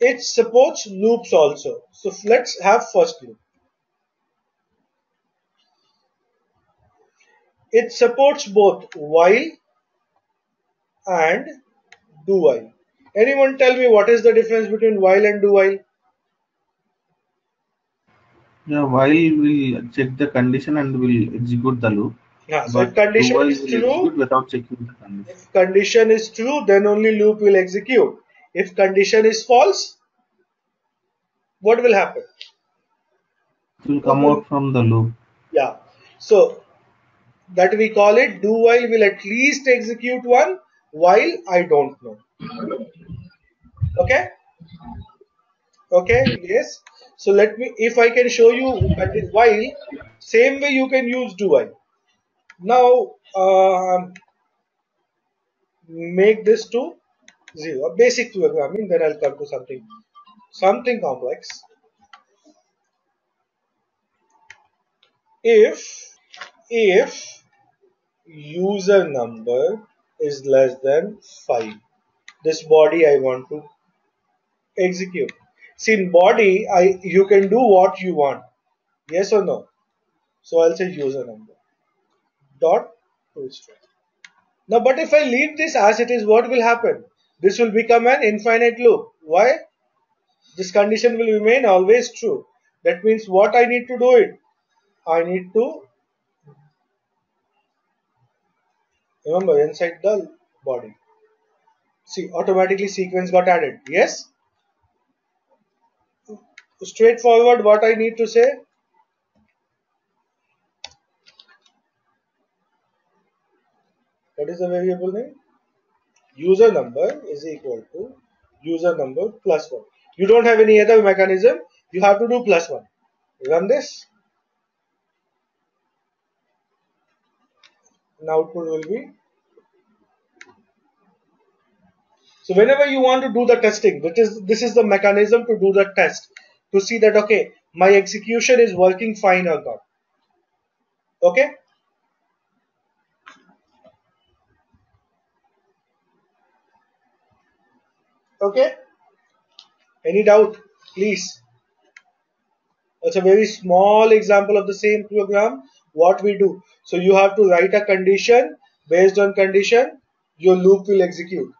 it supports loops also. So let's have first loop. It supports both while and do while. Anyone tell me what is the difference between while and do while? Yeah, while we'll check the condition and we'll execute the loop. Yeah, so if condition is true, without checking the condition. if condition is true, then only loop will execute. If condition is false, what will happen? It will come out from the loop. Yeah. So that we call it do while will at least execute one while I don't know. Okay. Okay. Yes. So let me, if I can show you that is while, same way you can use do while. Now um, make this to zero. A basic programming. Then I'll come to something something complex. If if user number is less than 5 this body i want to execute see in body i you can do what you want yes or no so i'll say user number dot now but if i leave this as it is what will happen this will become an infinite loop. Why? This condition will remain always true. That means what i need to do it? I need to remember inside the body. See automatically sequence got added. Yes? Straightforward what i need to say? What is the variable name user number is equal to user number plus 1 you don't have any other mechanism. You have to do plus 1 run this. And output will be. So whenever you want to do the testing which is this is the mechanism to do the test to see that okay my execution is working fine or not. Okay okay? Any doubt please. It's a very small example of the same program what we do. So you have to write a condition. Based on condition your loop will execute.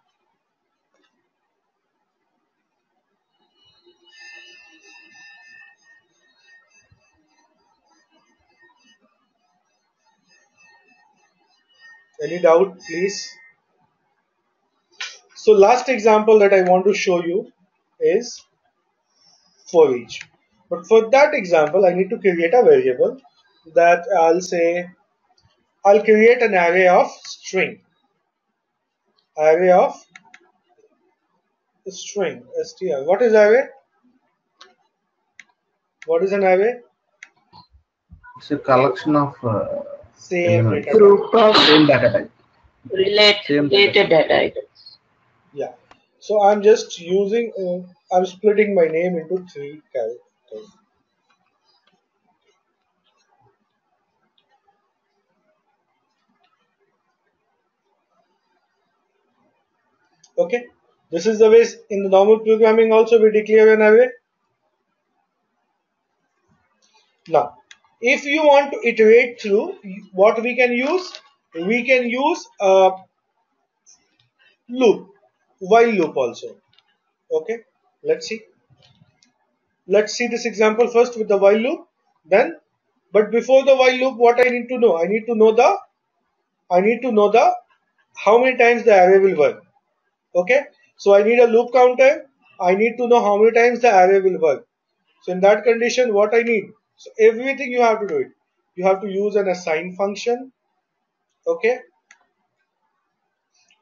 Any doubt please so last example that i want to show you is for each but for that example i need to create a variable that i'll say i'll create an array of string array of string str what is array what is an array It's a collection of uh, same Element. data. Group of same data type. relate, Same related data items. So i'm just using uh, i'm splitting my name into three characters. Okay. This is the way in the normal programming also we declare an array. Now if you want to iterate through what we can use? We can use a loop while loop also. Okay let's see. Let's see this example first with the while loop then but before the while loop what i need to know? I need to know the i need to know the how many times the array will work. Okay so i need a loop counter. I need to know how many times the array will work. So in that condition what i need? So everything you have to do it. You have to use an assign function. Okay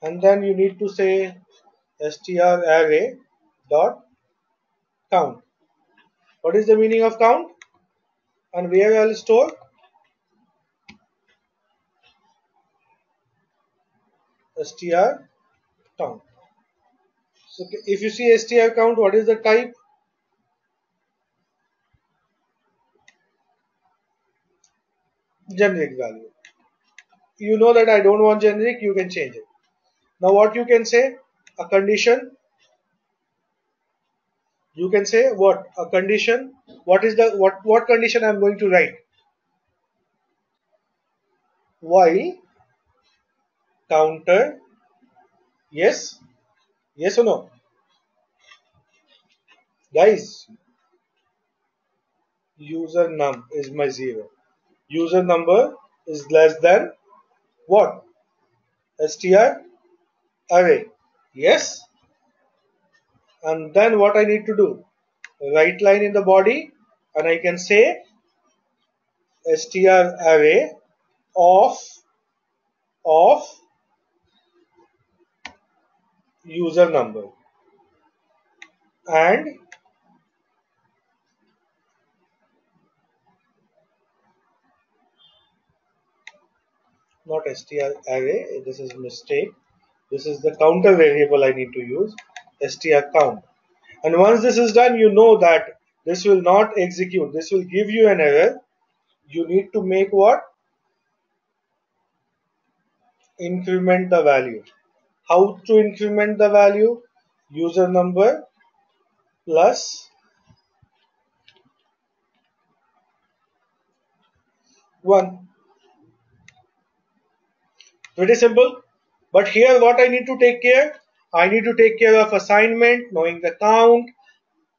and then you need to say str array dot count. What is the meaning of count? And where i'll store. Str count. So if you see str count what is the type? Generic value. You know that i don't want generic you can change it. Now what you can say a condition? You can say what? A condition? What is the what what condition i'm going to write? While counter yes yes or no? Guys user num is my zero. User number is less than what? Str array yes. And then what I need to do? Write line in the body and I can say str array of of user number. And not str array this is mistake this is the counter variable I need to use str count and once this is done you know that this will not execute. This will give you an error. You need to make what? Increment the value. How to increment the value? User number plus one. Pretty simple but here what I need to take care I need to take care of assignment knowing the count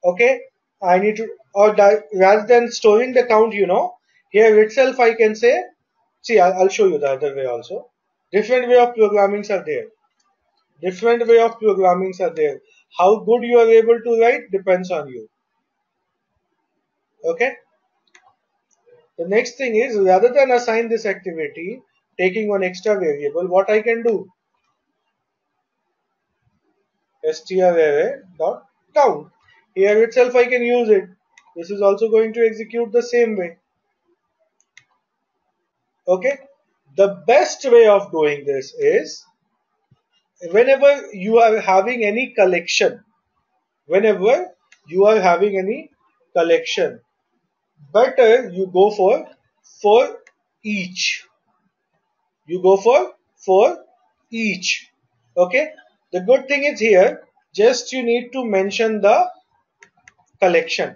okay? I need to or rather than storing the count you know here itself I can say see I'll, I'll show you the other way also. Different way of programmings are there. Different way of programmings are there. How good you are able to write depends on you. Okay? The next thing is rather than assign this activity taking one extra variable what I can do strarray dot count here itself I can use it. This is also going to execute the same way. Okay? The best way of doing this is whenever you are having any collection whenever you are having any collection better you go for for each. You go for for each. Okay the good thing is here just you need to mention the collection.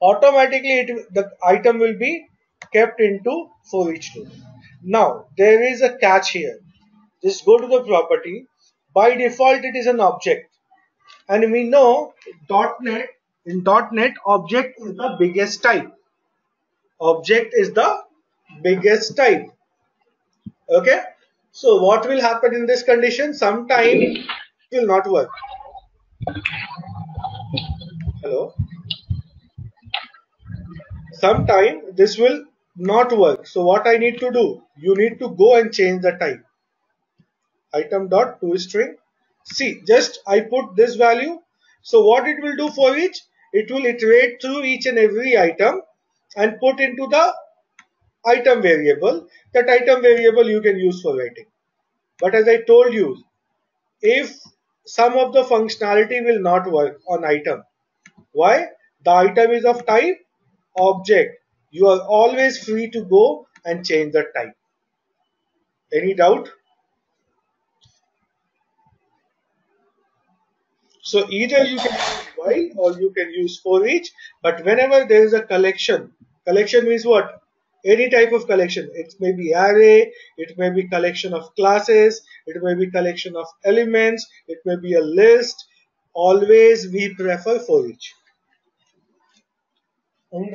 Automatically it, the item will be kept into for each loop now there is a catch here. Just go to the property. By default it is an object. And we know .NET in .NET object is the biggest type. Object is the biggest type. Okay so what will happen in this condition? Sometime it will not work. Hello? Sometime this will not work. So what I need to do? You need to go and change the type item dot to string. See just I put this value. So what it will do for each? It will iterate through each and every item and put into the item variable that item variable you can use for writing. But as I told you if some of the functionality will not work on item why? The item is of type object. You are always free to go and change the type. Any doubt? So either you can use while or you can use for each but whenever there is a collection collection means what any type of collection. It may be array it may be collection of classes it may be collection of elements it may be a list. Always we prefer for each any